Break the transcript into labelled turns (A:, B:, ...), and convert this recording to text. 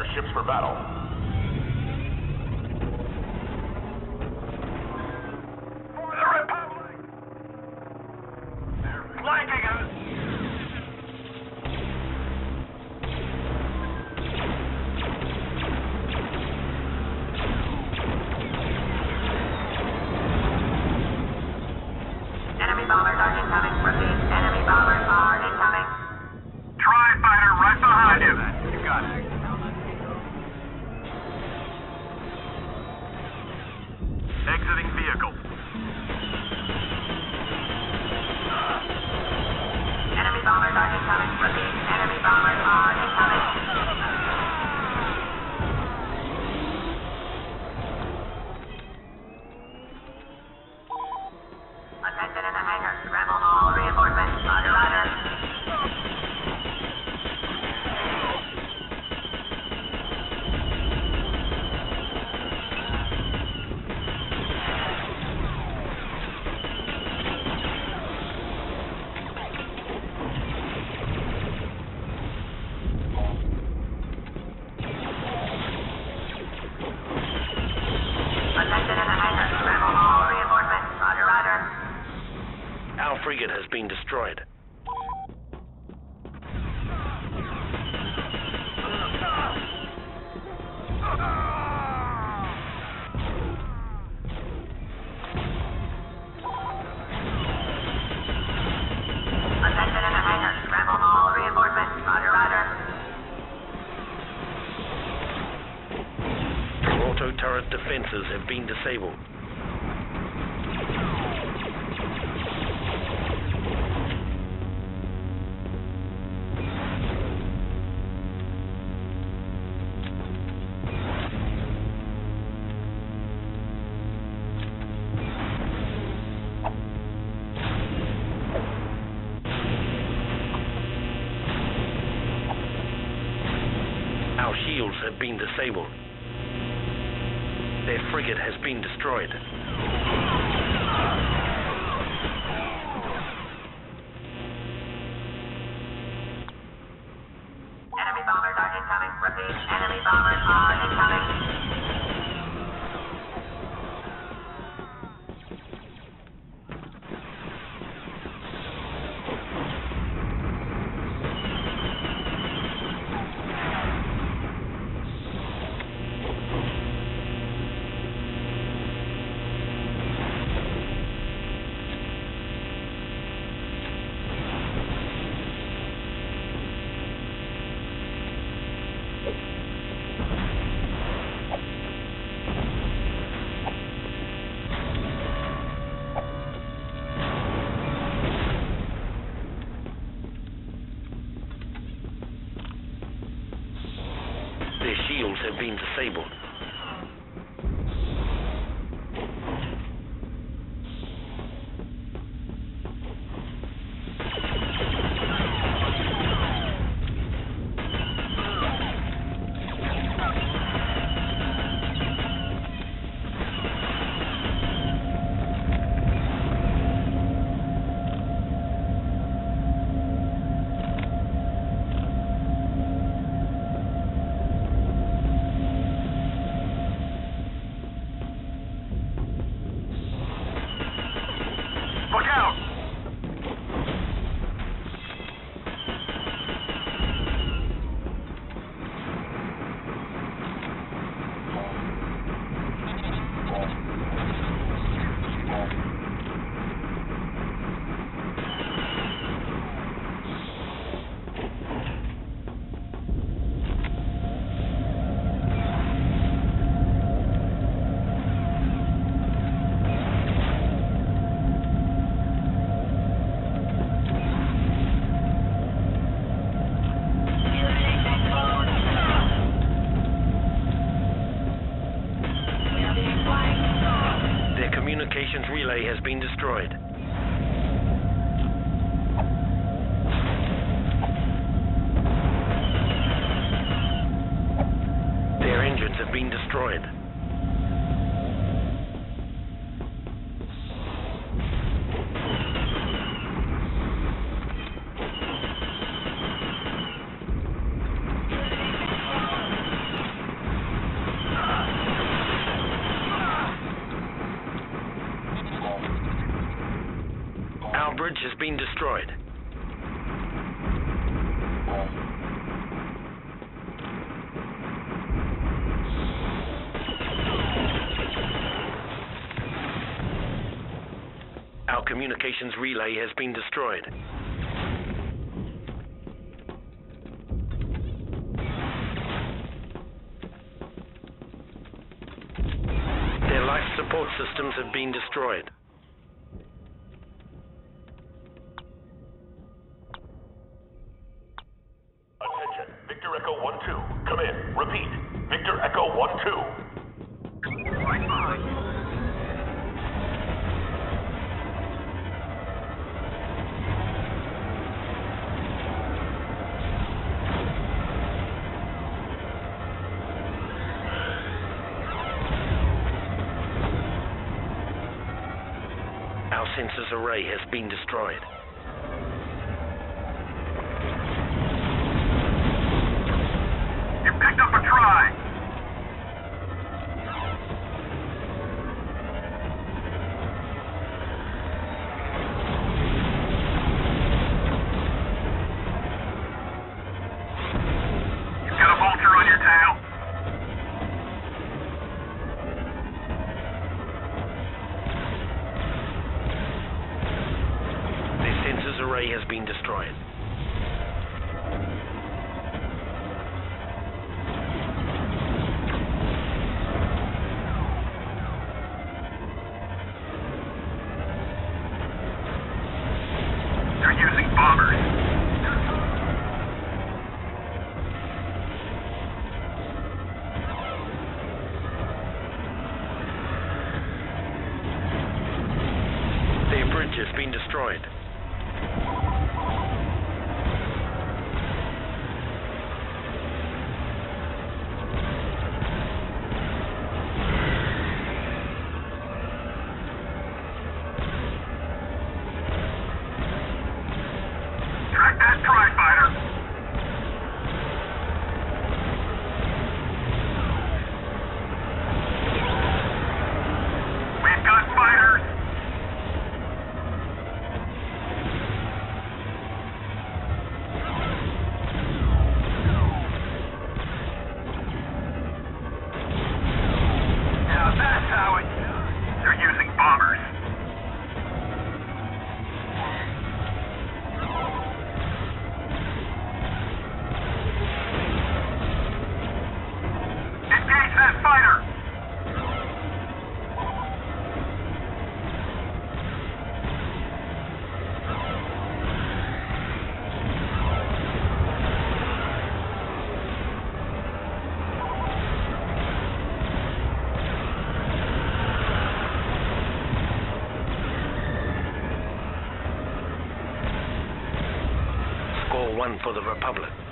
A: your ships for battle.
B: defenses have been disabled. Our shields have been disabled. Their frigate has been destroyed. disabled. been destroyed. Their engines have been destroyed. Destroyed. Our communications relay has been destroyed. Their life support systems have been destroyed. Our sensors array has been destroyed.
C: You picked up a try.
B: Array has been destroyed.
C: They're using bombers.
B: Score one for the Republic.